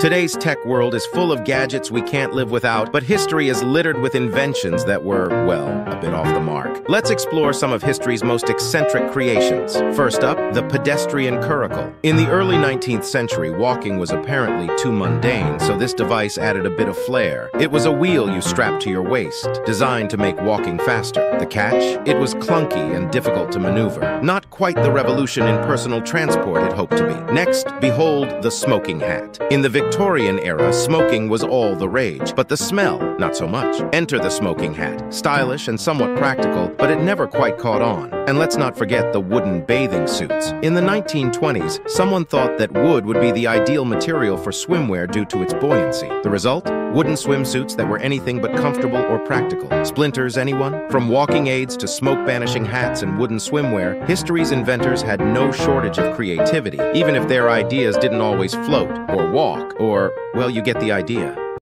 Today's tech world is full of gadgets we can't live without, but history is littered with inventions that were, well, a bit off the mark. Let's explore some of history's most eccentric creations. First up, the pedestrian curricle. In the early 19th century, walking was apparently too mundane, so this device added a bit of flair. It was a wheel you strapped to your waist, designed to make walking faster. The catch? It was clunky and difficult to maneuver. Not quite the revolution in personal transport it hoped to be. Next, behold the smoking hat. In the era, smoking was all the rage, but the smell, not so much. Enter the smoking hat. Stylish and somewhat practical, but it never quite caught on. And let's not forget the wooden bathing suits. In the 1920s, someone thought that wood would be the ideal material for swimwear due to its buoyancy. The result? Wooden swimsuits that were anything but comfortable or practical. Splinters, anyone? From walking aids to smoke-banishing hats and wooden swimwear, history's inventors had no shortage of creativity, even if their ideas didn't always float or walk or, well, you get the idea.